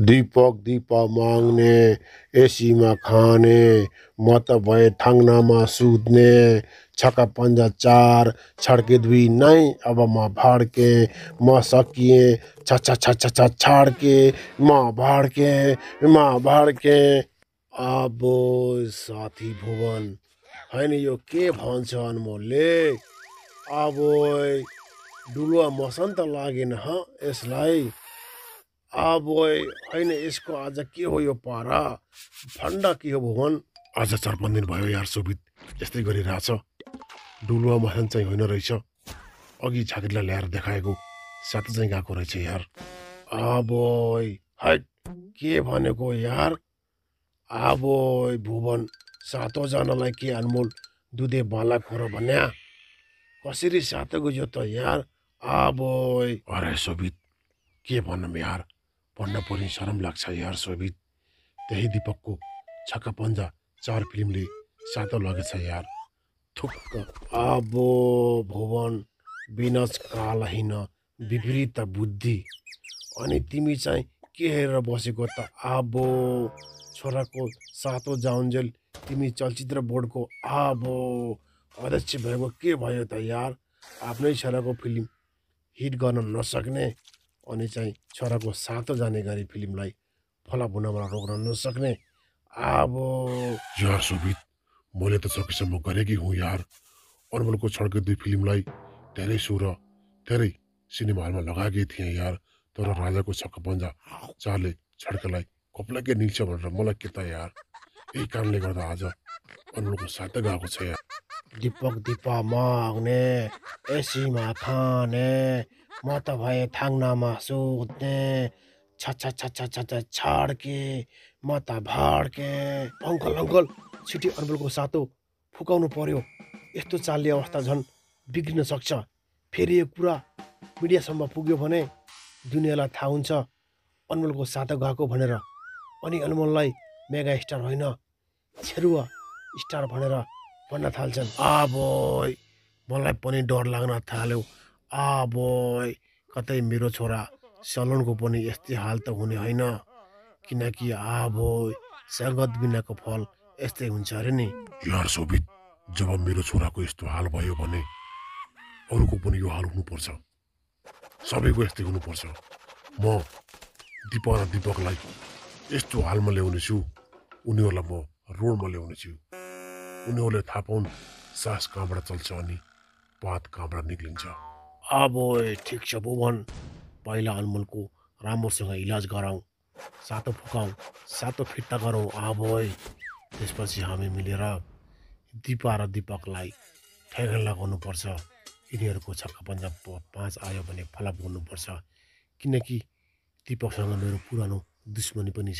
दीपक, दीपा माग्ने, एसीमा खाने, मत भए थाङ्नामा सुत्ने छक्का पन्जा चार, छड्के दुई नै अब म भाड्के, म सकिएँ छ छ छ छ छ छाड्के, म भाड्के म भाड्के। आबो साथी भुवन होइन यो के भन्छ अनमोलले आबोय डुलुवा मसन त लागेन, ह, यसलाई। आबोय होइन यसको आज के हो यो पारा? फन्डा के हो भुवन आज चार पाँच दिन भयो यार सुबित यस्तै गरिरहेछ। डुलुवा मसन चाहिँ होइन रहेछ। अघि झाँक्रीलाई ल्याएर देखाएको। साथी चाहिँ गएको रहेछ यार। आबोय हट के भनेको यार? आबोय भुवन सातोजनालाई के अनमोल? दुधे बाला खोर भन्या? कसरी सातो यो त यार? आबोय। अरे सोभित के भनौँ यार? भन्न पर्ने शरम लाग्छ यार सोभित त्यही दिपकको छक्का पन्जा चार फिल्मले सातो लगेछ यार। थुक्क आबो भुवन विनाश काल होइन विपरीत बुद्धि। अनि तिमी चाहिँ के हेरेर बसेको त आबो छोराको सातो जाउन्जेल तिमी चलचित्र बोर्डको आबो अध्यक्ष भएको के भयो त यार? आफ्नै छोराको फिल्म हिट गर्न नसक्ने अनि चाहिँ छोराको सातो जाने गरी फिल्मलाई फलाफुनामा रोक्न नसक्ने। अब यार सुबित मैले त सकेसम्म गरेकी हुँ यार। अनमोलको छड्के दुई फिल्मलाई धेरै सु र धेरै सिनेमा हलमा लगाएकै थिएँ यार। तर राजाको छक्का पन्जा चारले छड्केलाई कप्लाकै निल्छ भनेर मलाई के त यार? यही कारणले गर्दा आज अनमोलको साथ गएको छ यार। दिपक दिपा माग्ने एसीमा खाने म त भए थाङ्नामा सुत्ने छाड्के म त भाड्के अङ्कल अङ्कल छिटी अनमोलको सातो फुकाउनु पर्यो यस्तो चालले अवस्था झन् बिग्रिन सक्छ फेरि यो कुरा मिडियासम्म पुग्यो भने दुनियाँलाई थाहा हुन्छ अनमोलको सातो गएको भनेर अनि अनमोललाई मेगा स्टार होइन छेरुवा स्टार भनेर भन्न थाल्छन् आबोय मलाई पनि डर लाग्न थाल्यो आबोय कतै मेरो छोरा सलोनको पनि यस्तै हाल त हुने होइन। किनकि आबोय सगत बिनाको फल यस्तै हुन्छ अरे नि। यार सोभित जब मेरो छोराको यस्तो हाल भयो भने अरूको पनि यो हाल हुनुपर्छ। सबैको यस्तै हुनुपर्छ। म दिपक र दिपकलाई यस्तो हालमा ल्याउनेछु उनीहरूलाई म रोडमा ल्याउनेछु उनीहरूले थाहा पाउन् सास कहाँबाट चल्छ अनि पात कहाँबाट निक्लिन्छ। अब ठिक छ भुवन पहिला अनमोलको राम्रोसँग इलाज गराउँ सातो फुकाउँ सातो फिट्टा गरौँ आबोय। त्यसपछि हामी मिलेर दिपा र दिपकलाई ठेगान लगाउनुपर्छ यिनीहरूको छक्का पन्जाब पाँच आयो भने फलाप गर्नुपर्छ। किनकि दिपकसँग मेरो पुरानो दुश्मनी पनि छ।